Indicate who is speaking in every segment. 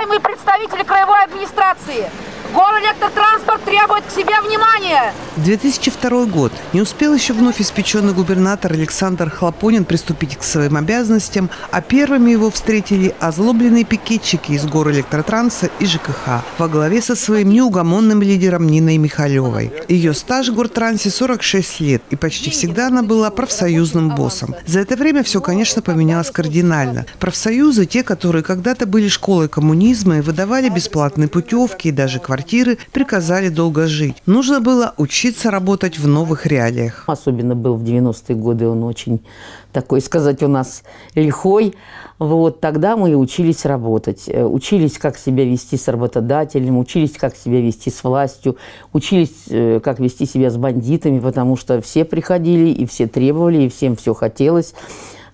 Speaker 1: Уважаемые представители краевой администрации, Горэлектротранспорт требует к себе внимания.
Speaker 2: 2002 год. Не успел еще вновь испеченный губернатор Александр Хлопонин приступить к своим обязанностям, а первыми его встретили озлобленные пикетчики из Горэлектротранса и ЖКХ во главе со своим неугомонным лидером Ниной Михалевой. Ее стаж в Гортрансе 46 лет, и почти всегда она была профсоюзным боссом. За это время все, конечно, поменялось кардинально. Профсоюзы, те, которые когда-то были школой коммунизма и выдавали бесплатные путевки и даже квартиры, квартиры приказали долго жить. Нужно было учиться работать в новых реалиях.
Speaker 3: Особенно был в 90-е годы он очень такой, сказать, у нас лихой. Вот тогда мы учились работать, э, учились, как себя вести с работодателем, учились, как себя вести с властью, учились, э, как вести себя с бандитами, потому что все приходили и все требовали, и всем все хотелось.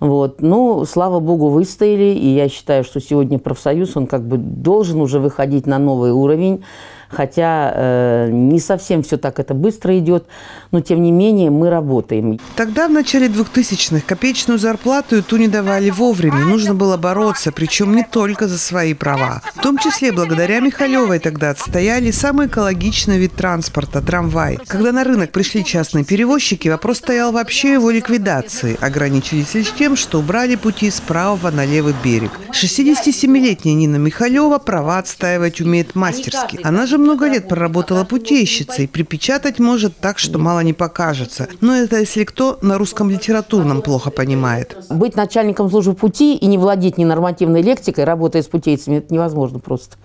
Speaker 3: Вот. Ну, слава богу, выстояли, и я считаю, что сегодня профсоюз, он как бы должен уже выходить на новый уровень, хотя э, не совсем все так это быстро идет, но тем не менее мы работаем.
Speaker 2: Тогда в начале 2000-х копеечную зарплату и ту не давали вовремя. Нужно было бороться, причем не только за свои права. В том числе благодаря Михалевой тогда отстояли самый экологичный вид транспорта – трамвай. Когда на рынок пришли частные перевозчики, вопрос стоял вообще его ликвидации. Ограничились лишь тем, что убрали пути с правого на левый берег. 67-летняя Нина Михалева права отстаивать умеет мастерски. Она же уже много лет проработала путейщицей. Припечатать может так, что мало не покажется. Но это если кто на русском литературном плохо понимает.
Speaker 3: Быть начальником службы пути и не владеть ненормативной лексикой, работая с путейцами, это невозможно просто.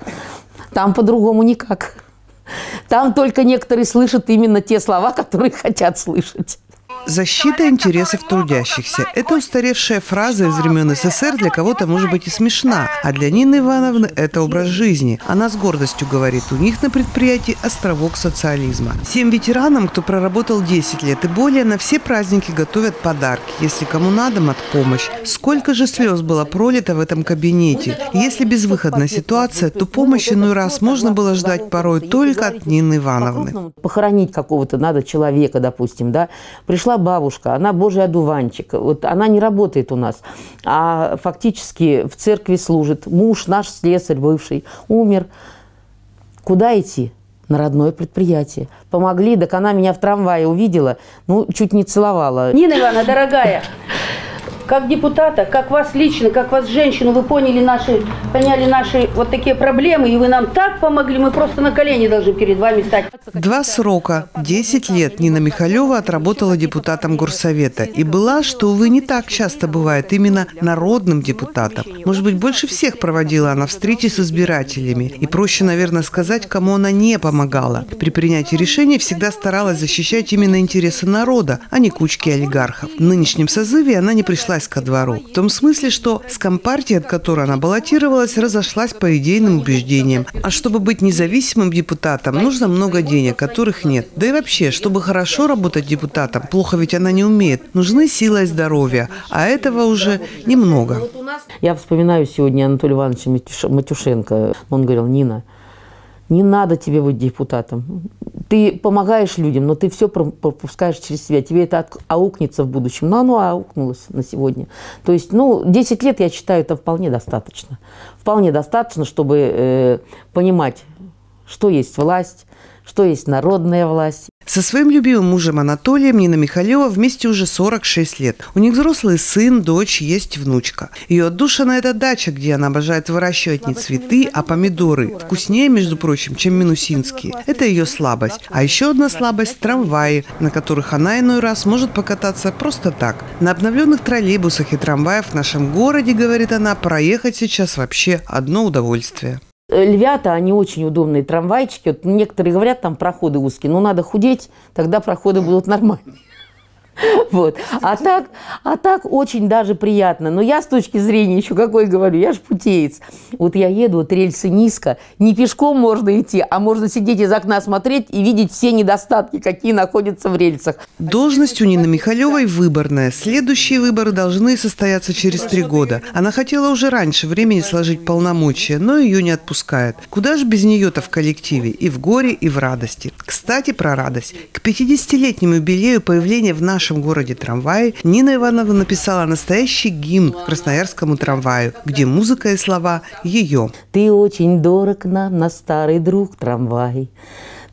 Speaker 3: Там по-другому никак. Там только некоторые слышат именно те слова, которые хотят слышать.
Speaker 2: Защита интересов трудящихся – это устаревшая фраза из времен СССР, для кого-то может быть и смешна, а для Нины Ивановны это образ жизни. Она с гордостью говорит, у них на предприятии островок социализма. Всем ветеранам, кто проработал 10 лет и более, на все праздники готовят подарки, если кому надо, от помощь. Сколько же слез было пролито в этом кабинете. Если безвыходная ситуация, то помощь иной раз можно было ждать порой только от Нины Ивановны.
Speaker 3: Похоронить какого-то надо человека, допустим, да, пришла пришла бабушка, она божий одуванчик, вот она не работает у нас, а фактически в церкви служит. Муж наш слесарь бывший умер. Куда идти? на родное предприятие. Помогли, так она меня в трамвае увидела, ну, чуть не целовала.
Speaker 4: Нина Ивановна, дорогая, как депутата, как вас лично, как вас женщину, вы поняли наши, поняли наши вот такие проблемы, и вы нам так помогли, мы просто на колени должны перед вами стать.
Speaker 2: Два срока. Десять лет Нина Михалева отработала депутатом Горсовета и была, что, увы, не так часто бывает, именно народным депутатом. Может быть, больше всех проводила она встречи с избирателями. И проще, наверное, сказать, кому она не помогала. При принятии решений всегда старалась защищать именно интересы народа, а не кучки олигархов. В нынешнем созыве она не пришла вернулась ко двору. В том смысле, что с компартией, от которой она баллотировалась, разошлась по идейным убеждениям. А чтобы быть независимым депутатом, нужно много денег, которых нет. Да и вообще, чтобы хорошо работать депутатом, плохо ведь она не умеет, нужны сила и здоровье, а этого уже немного.
Speaker 3: Я вспоминаю сегодня Анатолия Ивановича Матюшенко. Он говорил, Нина, не надо тебе быть депутатом. Ты помогаешь людям, но ты все пропускаешь через себя. Тебе это аукнется в будущем. Но оно аукнулось на сегодня. То есть, ну, 10 лет, я считаю, это вполне достаточно. Вполне достаточно, чтобы э, понимать, что есть власть, что есть народная власть.
Speaker 2: Со своим любимым мужем Анатолием Нина Михалева вместе уже 46 лет. У них взрослый сын, дочь, есть внучка. Ее отдушина – это дача, где она обожает выращивать не цветы, а помидоры. Вкуснее, между прочим, чем минусинские. Это ее слабость. А еще одна слабость – трамваи, на которых она иной раз может покататься просто так. На обновленных троллейбусах и трамваях в нашем городе, говорит она, проехать сейчас вообще одно удовольствие.
Speaker 3: Львята, они очень удобные трамвайчики. Вот некоторые говорят, там проходы узкие, но надо худеть, тогда проходы будут нормальные. Вот. А так, а так очень даже приятно. Но я с точки зрения еще какой говорю, я же путеец. Вот я еду, вот рельсы низко, не пешком можно идти, а можно сидеть из окна смотреть и видеть все недостатки, какие находятся в рельсах.
Speaker 2: Должность у Нины Михалевой выборная. Следующие выборы должны состояться через три года. Она хотела уже раньше времени сложить полномочия, но ее не отпускают. Куда же без нее-то в коллективе? И в горе, и в радости. Кстати, про радость. К 50-летнему юбилею появления в нашем нашем городе трамвае, Нина Ивановна написала настоящий гимн красноярскому трамваю, где музыка и слова ее.
Speaker 3: Ты очень дорог нам, на старый друг трамвай.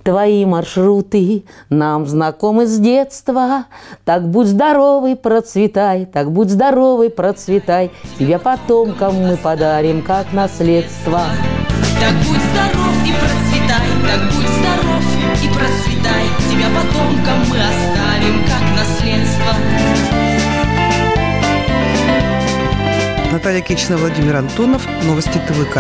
Speaker 3: Твои маршруты нам знакомы с детства. Так будь здоровый, процветай, так будь здоровый, процветай. Тебя потомкам мы подарим как наследство.
Speaker 5: Так будь здоров и процветай, так будь здоров и процветай. Тебя потомкам мы оставим как наследство.
Speaker 2: Наталья Кичина, Владимир Антонов. Новости ТВК.